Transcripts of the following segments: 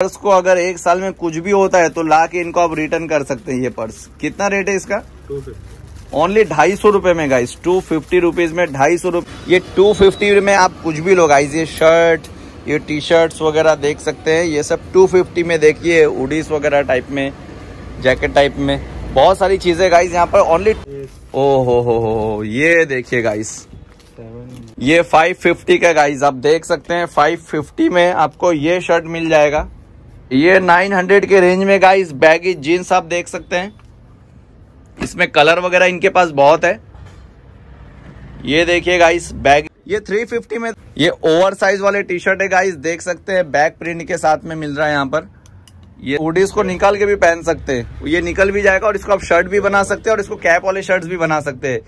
Purse को अगर एक साल में कुछ भी होता है तो ला के इनको आप रिटर्न कर सकते हैं ये पर्स। कितना रेट है इसका? ओनली ढाई सौ रुपये में गाइस टू फिफ्टी रुपीज़ में ढाई सौ रुपये ये टू फिफ्टी में आप कुछ भी लो गाइस ये शर्ट ये टी शर्ट्स वगैरह देख सकते हैं। ये सब टू फिफ्टी में देखिए उडीस वगैरह टाइप में जैकेट टाइप में। बहुत सारी चीज़ें गाइस यहाँ पर ओनली ओ हो हो हो ये देखिए गाइस ये 550 का गाइस आप देख सकते हैं 550 में आपको ये शर्ट मिल जाएगा। ये 900 के रेंज में गाइस बैगी जीन्स आप देख सकते हैं। इसमें कलर वगैरह इनके पास बहुत है। ये देखिए गाइस बैग ये 350 में ये ओवर साइज़ वाले टी शर्ट है गाइस देख सकते हैं बैक प्रिंट के साथ में मिल रहा है यहाँ पर। ये हुडीज को निकाल के भी पहन सकते हैं। ये निकल भी जाएगा और इसको आप शर्ट भी बना सकते हैं और इसको कैप वाले शर्ट्स भी बना सकते हैं।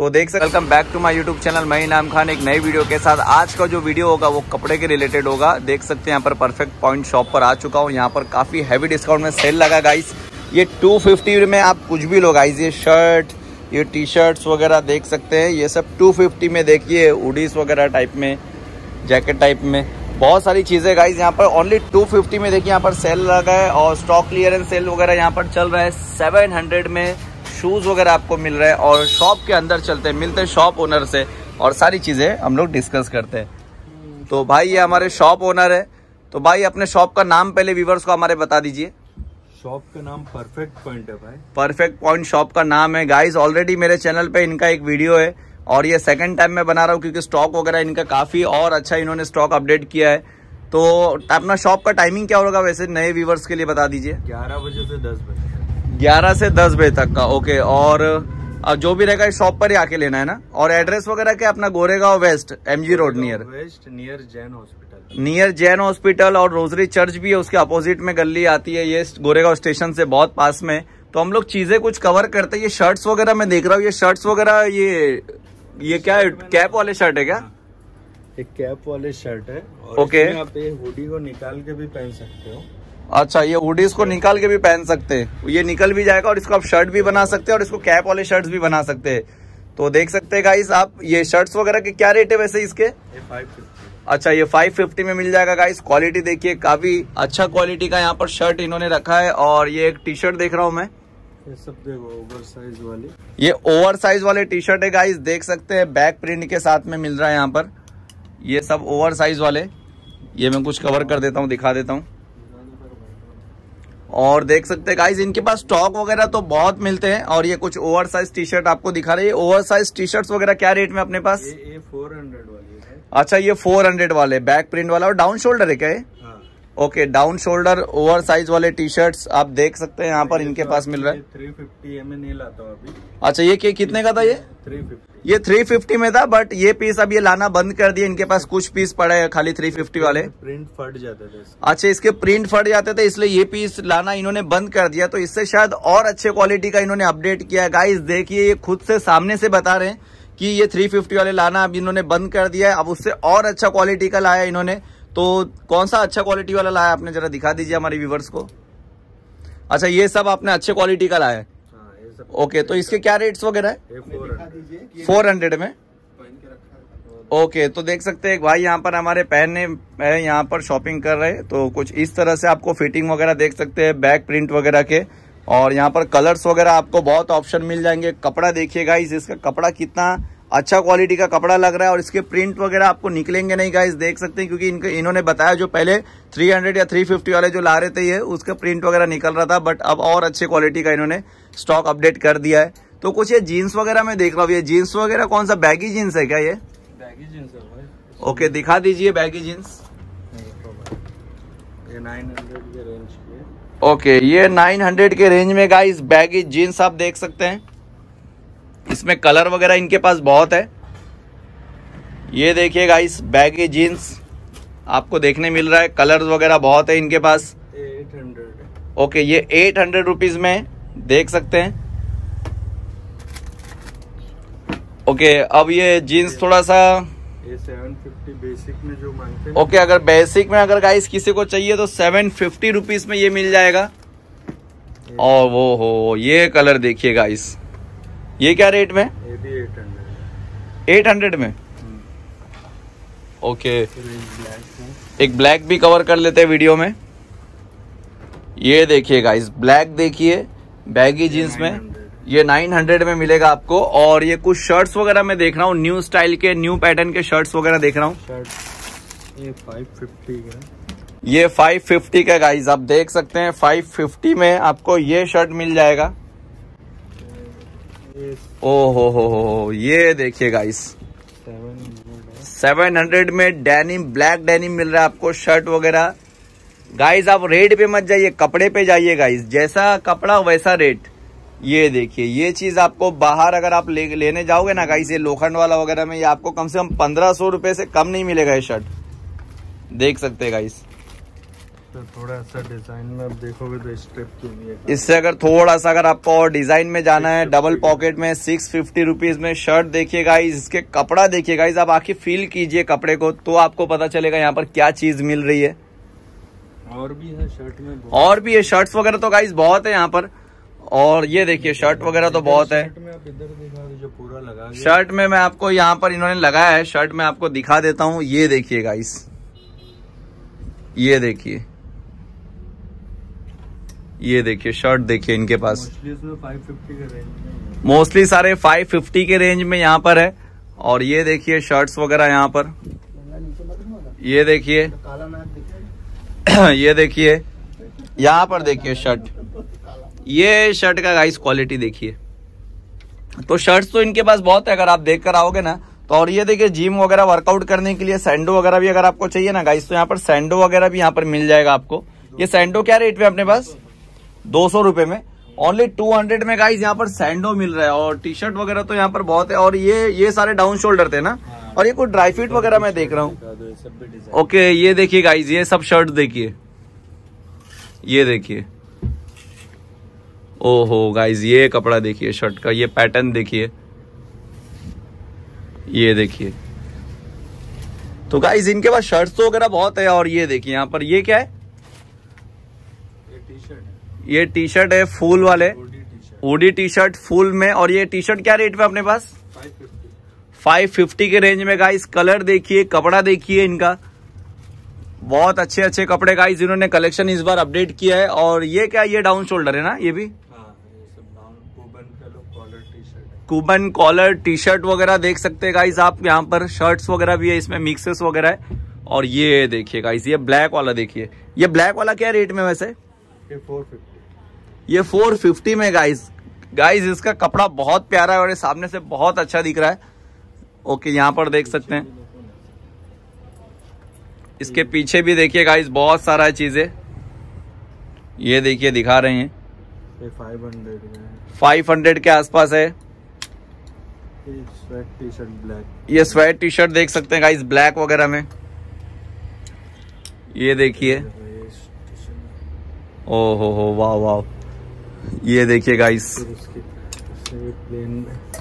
तो देख सकते welcome back to my YouTube channel मैं नाम खान, एक नई वीडियो के साथ। आज का जो वीडियो होगा, वो कपड़े के रिलेटेड होगा। देख सकते हैं, यहाँ पर परफेक्ट पॉइंट शॉप पर आ चुका हूँ। यहाँ पर काफ़ी हैवी डिस्काउंट में सेल लगा गाइस ये टू फिफ्टी में आप कुछ भी लो गाइस ये शर्ट ये टी शर्ट्स वगैरह देख सकते हैं। ये सब टू फिफ्टी में देखिए उडीस वगैरह टाइप में जैकेट टाइप में। बहुत सारी चीज़ें गाइज़ यहाँ पर ओनली 250 में देखिए, यहाँ पर सेल लगा है और स्टॉक क्लियरेंस सेल वगैरह यहाँ पर चल रहा है। 700 में शूज़ वगैरह आपको मिल रहे हैं और शॉप के अंदर चलते हैं मिलते हैं शॉप ओनर से और सारी चीज़ें हम लोग डिस्कस करते हैं। तो भाई ये हमारे शॉप ओनर है। तो भाई अपने शॉप का नाम पहले व्यूवर्स को हमारे बता दीजिए। शॉप का नाम परफेक्ट पॉइंट है भाई। परफेक्ट पॉइंट शॉप का नाम है। गाइस ऑलरेडी मेरे चैनल पे इनका एक वीडियो है और ये सेकंड टाइम मैं बना रहा हूँ क्योंकि स्टॉक वगैरह इनका काफ़ी और अच्छा इन्होंने स्टॉक अपडेट किया है। तो अपना शॉप का टाइमिंग क्या होगा वैसे नए व्यूवर्स के लिए बता दीजिए। ग्यारह बजे से दस बजे। ग्यारह से दस बजे तक का ओके और जो भी रहेगा शॉप पर ही आके लेना है ना? और एड्रेस वगैरह क्या अपना Goregaon west MG road near west near Jain hospital near Jain hospital और रोजरी चर्च भी है उसके अपोजिट में गली आती है। ये गोरेगांव स्टेशन से बहुत पास में तो हम लोग चीज़ें कुछ कवर करते हैं। ये शर्ट्स वगैरह मैं देख रहा हूँ। ये शर्ट्स वगैरह ये ये क्या है? कैप वाले शर्ट है क्या? एक कैप वाले शर्ट है। और ओके। आप ये हुडी को निकाल के भी पहन सकते हो। अच्छा ये हुडीज को निकाल के भी पहन सकते हैं। ये निकल भी जाएगा और इसको आप शर्ट भी बना सकते हैं और इसको कैप वाले शर्ट्स भी बना सकते हैं। तो देख सकते हैं गाइस आप ये शर्ट्स वगैरह के क्या रेट है वैसे इसके? ये अच्छा ये 550 में मिल जाएगा गाइस क्वालिटी देखिए काफ़ी अच्छा क्वालिटी का यहाँ पर शर्ट इन्होंने रखा है और ये एक टी शर्ट देख रहा हूँ मैं। ये सब देखो ओवर साइज़ वाली। ये ओवर साइज़ वाले टी शर्ट है गाइस देख सकते हैं बैक प्रिंट के साथ में मिल रहा है यहाँ पर। ये सब ओवर साइज़ वाले। ये मैं कुछ कवर कर देता हूँ दिखा देता हूँ। और देख सकते हैं गाइज़ इनके पास स्टॉक वगैरह तो बहुत मिलते हैं और ये कुछ ओवर साइज़ टी शर्ट आपको दिखा रही है। ओवर साइज़ टी शर्ट वगैरह क्या रेट में अपने पास? ये ये फोर हंड्रेड वाली है। अच्छा ये 400 वाले बैक प्रिंट वाला और डाउन शोल्डर है क्या ये? हाँ okay down shoulder over size वाले टी शर्ट्स आप देख सकते हैं यहाँ पर इनके पास मिल रहा है। थ्री फिफ्टी एम नहीं लाता हूँ अभी। अच्छा ये कितने का था ये? थ्री फिफ्टी ये 350 में था बट ये पीस अब ये लाना बंद कर दिया इनके पास कुछ पीस पड़े हैं खाली 350 वाले। प्रिंट फट जाते थे अच्छा इसके प्रिंट फट जाते थे इसलिए ये पीस लाना इन्होंने बंद कर दिया तो इससे शायद और अच्छे क्वालिटी का इन्होंने अपडेट किया है। गाइस देखिए ये खुद से सामने से बता रहे हैं कि ये 350 वाले लाना अब इन्होंने बंद कर दिया है अब उससे और अच्छा क्वालिटी का लाया इन्होंने। तो कौन सा अच्छा क्वालिटी वाला लाया आपने? जरा दिखा दीजिए हमारे व्यूवर्स को। अच्छा ये सब आपने अच्छे क्वालिटी का लाया है। हाँ ओके तो इसके क्या रेट्स वगैरह है? फोर हंड्रेड में? ओके तो देख सकते हैं भाई यहाँ पर हमारे पहनने यहाँ पर शॉपिंग कर रहे तो कुछ इस तरह से आपको फिटिंग वगैरह देख सकते हैं बैक प्रिंट वगैरह के। और यहाँ पर कलर्स वगैरह आपको बहुत ऑप्शन मिल जाएँगे। कपड़ा देखिएगा इस इसका कपड़ा कितना अच्छा क्वालिटी का कपड़ा लग रहा है और इसके प्रिंट वगैरह आपको निकलेंगे नहीं गाइस देख सकते हैं क्योंकि इनके इन्होंने बताया जो पहले 300 या 350 वाले जो ला रहे थे ये उसका प्रिंट वगैरह निकल रहा था बट अब और अच्छे क्वालिटी का इन्होंने स्टॉक अपडेट कर दिया है। तो कुछ ये जीन्स वगैरह में देख रहा हूँ ये जीन्स वगैरह कौन सा बैगी जीन्स है क्या ये? बैगी जींस है ओके दिखा दीजिए बैगी जीन्स ओके ये 900 के रेंज में गाइस बैगी जीन्स आप देख सकते हैं। इसमें कलर वगैरह इनके पास बहुत है। ये देखिए गाइस बैगी जीन्स आपको देखने मिल रहा है। कलर वगैरह बहुत है इनके पास। ये एट हंड्रेड। है ओके ये एट हंड्रेड रुपीज़ में देख सकते हैं। ओके अब ये जीन्स थोड़ा सा ये सेवन फिफ्टी बेसिक में जो मांगते हैं। ओके अगर बेसिक में अगर गाइस किसी को चाहिए तो सेवन फिफ्टी रुपीज़ में ये मिल जाएगा। और वो हो ये कलर देखिए गाइस ये क्या रेट में? एट हंड्रेड में? ओके ब्लैक एक ब्लैक भी कवर कर लेते हैं वीडियो में। ये देखिए गाइस ब्लैक देखिए बैगी जीन्स में। 900 ये 900 में मिलेगा आपको। और ये कुछ शर्ट्स वगैरह मैं देख रहा हूँ न्यू स्टाइल के न्यू पैटर्न के शर्ट्स वगैरह देख रहा हूँ। शर्ट ये 550 का ये 550 का गाइस आप देख सकते हैं 550 में आपको ये शर्ट मिल जाएगा। ओ हो हो हो ये देखिए गाइस सेवन हंड्रेड में डेनिम ब्लैक डेनिम मिल रहा है आपको शर्ट वगैरह। गाइस आप रेट पे मत जाइए कपड़े पे जाइए गाइस जैसा कपड़ा वैसा रेट। ये देखिए ये चीज़ आपको बाहर अगर आप ले, लेने जाओगे ना गाइस ये लोखंड वाला वगैरह में ये आपको कम से कम पंद्रह सौ रुपए से कम नहीं मिलेगा ये शर्ट देख सकते गाइस तो थोड़ा सा डिज़ाइन में आप देखोगे तो के लिए इससे अगर थोड़ा सा अगर आपको और डिज़ाइन में जाना है डबल पॉकेट में सिक्स फिफ्टी रुपीज़ में शर्ट देखिए गाइस इसके कपड़ा देखिए गाइस आप आखिर फील कीजिए कपड़े को तो आपको पता चलेगा यहाँ पर क्या चीज़ मिल रही है। और भी है शर्ट में और भी ये शर्ट्स वगैरह तो गाइस बहुत है यहाँ पर। और ये देखिए शर्ट वगैरह तो बहुत है। शर्ट में मैं आपको यहाँ पर इन्होंने लगाया है शर्ट में आपको दिखा देता हूँ ये देखिए गाइस ये देखिए। ये देखिए शर्ट देखिए इनके पास। मोस्टली उसमें 550 का रेंज में। मोस्टली सारे 550 के रेंज में यहाँ पर है। और ये देखिए शर्ट्स वगैरह यहाँ पर। ये देखिए। ये देखिए। यहाँ पर देखिए शर्ट ये शर्ट का गाइस क्वालिटी देखिए। तो शर्ट्स तो इनके पास बहुत है अगर आप देख कर आओगे ना तो और ये देखिए जिम वगैरह वर्कआउट करने के लिए सैंडो वगैरह भी अगर आपको चाहिए ना गाइस तो यहाँ पर सैंडो वगैरह भी यहाँ पर मिल जाएगा आपको। ये सैंडो क्या रेट पे अपने पास? दो सौ रुपए में। ओनली टू हंड्रेड में गाइज़ यहाँ पर सैंडो मिल रहा है और टी शर्ट वगैरह तो यहाँ पर बहुत है और ये ये सारे डाउन शोल्डर थे ना। और ये कुछ ड्राई फिट वगैरह मैं देख रहा हूँ। ओके ये देखिए गाइज़ ये सब शर्ट देखिए। ये देखिए। ओहो गाइज़ ये कपड़ा देखिए शर्ट का ये पैटर्न देखिए। ये देखिए। तो गाइज़ इनके पास शर्ट्स तो वगैरह बहुत है और ये देखिए यहाँ पर ये क्या है है? ये टी शर्ट है फूल वाले। ओडी टी शर्ट फूल में। और ये टी शर्ट क्या रेट पे अपने पास? 550 550 के रेंज में गाइस कलर देखिए कपड़ा देखिए इनका। बहुत अच्छे अच्छे कपड़े गाइस इन्होंने कलेक्शन इस बार अपडेट किया है। और ये क्या ये डाउन शोल्डर है ना ये भी? Collar T shirt Cuban collar T shirt वगैरह देख सकते हैं गाइस आप यहाँ पर। शर्ट्स वगैरह भी है इसमें मिक्सेस वगैरह है। और ये देखिए गाइस ये ब्लैक वाला देखिए। ये ब्लैक वाला क्या रेट में वैसे? ये 450 ये 450 में गाइस गाइस इसका कपड़ा बहुत प्यारा है और ये सामने से बहुत अच्छा दिख रहा है। ओके यहाँ पर देख सकते हैं। इसके पीछे भी देखिए गाइस बहुत सारा है चीज़ें। ये देखिए दिखा रहे हैं। ये 500 का 500 के आसपास है। ये स्वेट टी शर्ट ब्लैक ये स्वेट टी शर्ट देख सकते हैं गाइस ब्लैक वगैरह में। ये देखिए। ओ हो हो वाह वाह। ये देखिए गाइस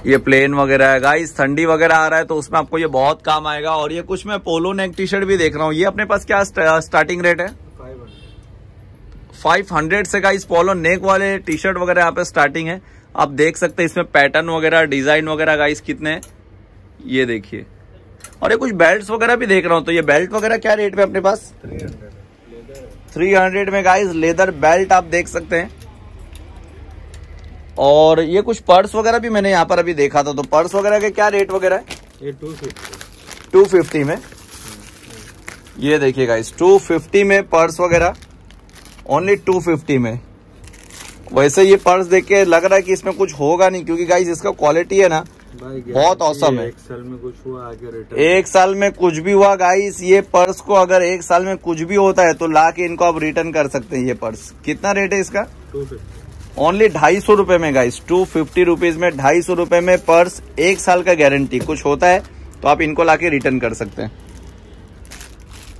ये प्लेन वगैरह है। गाइस ठंडी वगैरह आ रहा है तो उसमें आपको ये बहुत काम आएगा। और ये कुछ मैं पोलो नेक टी शर्ट भी देख रहा हूँ। ये अपने पास क्या स्टार्टिंग रेट है? 500 500 से गाइस पोलो नेक वाले टी शर्ट वगैरह यहाँ पे स्टार्टिंग है। आप देख सकते हैं इसमें पैटर्न वगैरह डिज़ाइन वगैरह गाइस कितने ये देखिए। और ये कुछ बेल्ट वगैरह भी देख रहा हूँ तो ये बेल्ट वगैरह क्या रेट पे अपने पास? 300 लेदर थ्री हंड्रेड में गाइस लेदर बेल्ट आप देख सकते हैं। और ये कुछ पर्स वगैरह भी मैंने यहाँ पर अभी देखा था तो पर्स वगैरह के क्या रेट वगैरह है? ये 250 टू फिफ्टी में। ये देखिए गाइस टू फिफ्टी में पर्स वगैरह ओनली टू फिफ्टी में। वैसे ये पर्स देख के लग रहा है कि इसमें कुछ होगा नहीं क्योंकि गाइस इसका क्वालिटी है ना बहुत औसम है। एक साल में कुछ हुआ आगे रिटर्न एक साल में कुछ भी हुआ गाइस ये पर्स को अगर एक साल में कुछ भी होता है तो ला के इनको आप रिटर्न कर सकते हैं ये पर्स। कितना रेट है इसका? 250 ओनली ढाई सौ रुपए में गाइस टू फिफ्टी रुपीज़ में ढाई सौ रुपए में पर्स एक साल का गारंटी कुछ होता है तो आप इनको लाके रिटर्न कर सकते हैं।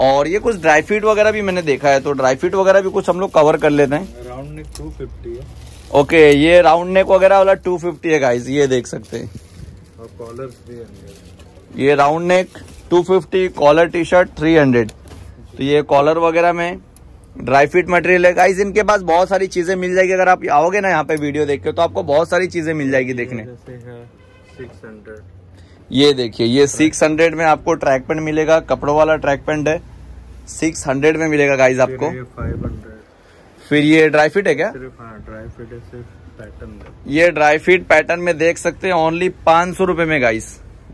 और ये कुछ ड्राई फ्रूट वगैरह भी मैंने देखा है तो ड्राई फ्रूट वगैरह भी कुछ हम लोग कवर कर लेते हैं। राउंड नेक 250 है। ओके ये राउंड नेक वगैरह वाला टू फिफ्टी है गाइस ये देख सकते हैं। और कॉलर 300 ये round neck two fifty collar T shirt three hundred तो ये कॉलर वगैरह में ड्राई फिट मटेरियल है। गाइस इनके पास बहुत सारी चीज़ें मिल जाएगी। अगर आप आओगे ना यहाँ पे वीडियो देख के तो आपको बहुत सारी चीज़ें मिल जाएगी देखने। जैसे है 600 ये देखिए ये 600 में आपको ट्रैक पैंट मिलेगा। कपड़ों वाला ट्रैक पैंट है। 600 में मिलेगा गाइस आपको। फिर ये 500 फिर ये ड्राई फिट है क्या? सिर्फ़ हाँ ड्राई फिट है सिर्फ़ पैटर्न ये ड्राई फिट पैटर्न में देख सकते हैं ओनली पाँच सौ रुपये में guys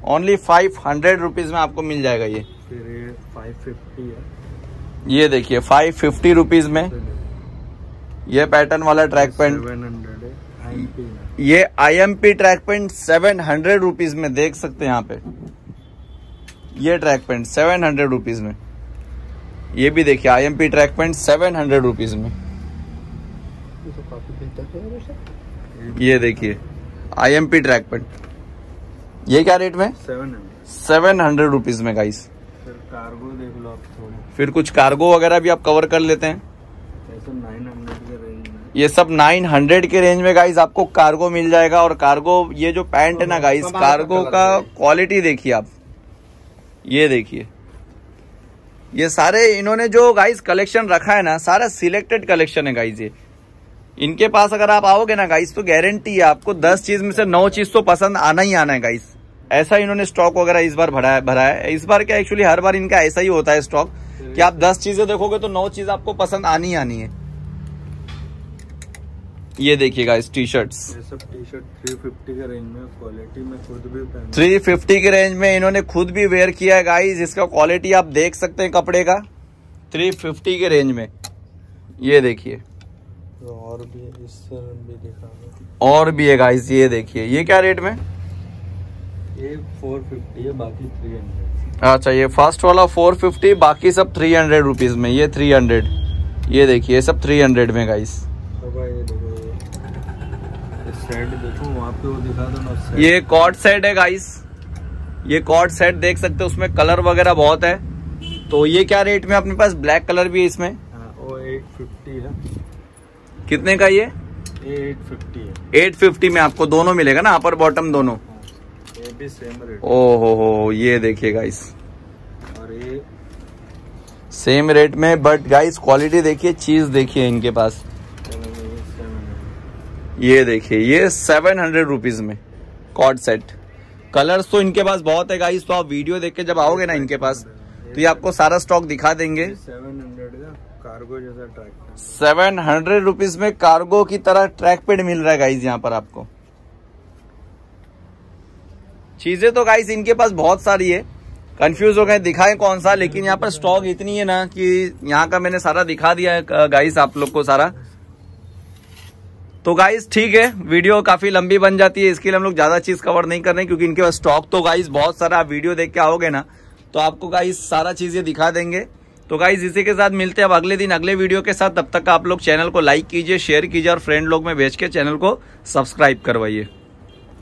only five hundred rupees में आपको मिल जाएगा ये। फिर ये फाइव फिफ्टी है। ये देखिए फाइव फिफ्टी रुपीज़ में ये पैटर्न वाला ट्रैक पैंट में। ये I M P track pant seven hundred rupees में देख सकते हैं यहाँ पे। ये track pant seven hundred rupees में। ये भी देखिए I M P track pant seven hundred rupees में ये तो काफ़ी दिलचस्प है वैसे ये देखिए I M P track pant ये क्या रेट में? सेवन हंड्रेड रुपीज़ में गाइस फिर कार्गो देख लो आप थोड़े। फिर कुछ कार्गो वगैरह भी आप कवर कर लेते हैं। ऐसे नाइन हंड्रेड के रेंज में। ये सब 900 के रेंज में गाइस आपको कार्गो मिल जाएगा। और कार्गो ये जो पैंट है ना गाइस कार्गो का क्वालिटी देखिए आप। ये देखिए। ये सारे इन्होंने जो गाइस कलेक्शन रखा है ना सारा सिलेक्टेड कलेक्शन है गाइस ये। इनके पास अगर आप आओगे ना गाइस तो गारंटी है आपको दस चीज़ में से नौ चीज़ तो पसंद आना ही आना है गाइस ऐसा इन्होंने स्टॉक वगैरह इस बार भरा है भरा है. इस बार क्या एक्चुअली हर बार इनका ऐसा ही होता है स्टॉक कि आप दस चीज़ें देखोगे तो नौ चीज़ आपको पसंद आनी ही आनी है. ये देखिएगा इस टी सब टी शर्ट थ्री फिफ्टी के रेंज में क्वालिटी में खुद भी पहन 350 के रेंज में इन्होंने खुद भी वेयर किया है गाइस इसका क्वालिटी आप देख सकते हैं कपड़े का. 350 के रेंज में. ये देखिए. तो और भी है, इससे भी दिखा दो और भी है गाइस ये देखिए। ये क्या रेट में? ये फोर फिफ्टी है बाकी थ्री हंड्रेड अच्छा ये फ़र्स्ट वाला 450 बाकी सब 300 हंड्रेड में। ये 300 ये देखिए ये सब 300 में गाइस अब ये देखो ये ये सेट देखो वहाँ पे वो दिखा दो ना सेट ये कॉट सेट है गाइस ये कॉट सेट देख सकते हो उसमें कलर वगैरह बहुत है। तो ये क्या रेट में अपने पास ब्लैक कलर भी है इसमें। हाँ वो एट फिफ्टी है। कितने का ये? ये एट फिफ्टी है। 850 में आपको दोनों मिलेगा ना अपर बॉटम दोनों? हाँ ये भी सेम रेट ओ हो हो ये देखिए गाइस और ये सेम रेट में बट गाइस क्वालिटी देखिए चीज़ देखिए इनके पास। ये देखिए ये सेवन हंड्रेड रुपीज़ में कॉड सेट कलर्स तो इनके पास बहुत है गाइस तो आप वीडियो देख के जब आओगे ना इनके पास तो ये आपको सारा स्टॉक दिखा देंगे। सेवन हंड्रेड का कार्गो जैसा ट्रैक सेवन हंड्रेड रुपीज़ में कार्गो की तरह ट्रैक पेड मिल रहा है गाइस यहाँ पर आपको। चीज़ें तो गाइज़ इनके पास बहुत सारी है। कंफ्यूज हो गए, दिखाएँ कौन सा, लेकिन यहाँ पर स्टॉक इतनी है ना कि यहाँ का मैंने सारा दिखा दिया है गाइस आप लोग को सारा। तो गाइस ठीक है, वीडियो काफ़ी लंबी बन जाती है, इसके लिए हम लोग ज़्यादा चीज़ कवर नहीं कर रहे क्योंकि इनके पास स्टॉक तो गाइस बहुत सारा, आप वीडियो देख के आओगे ना तो आपको गाइस सारा चीज़ें दिखा देंगे। तो गाइज़ इसी के साथ मिलते हैं अब अगले दिन, अगले वीडियो के साथ। तब तक आप लोग चैनल को लाइक कीजिए शेयर कीजिए और फ्रेंड लोग में भेज के चैनल को सब्सक्राइब करवाइए।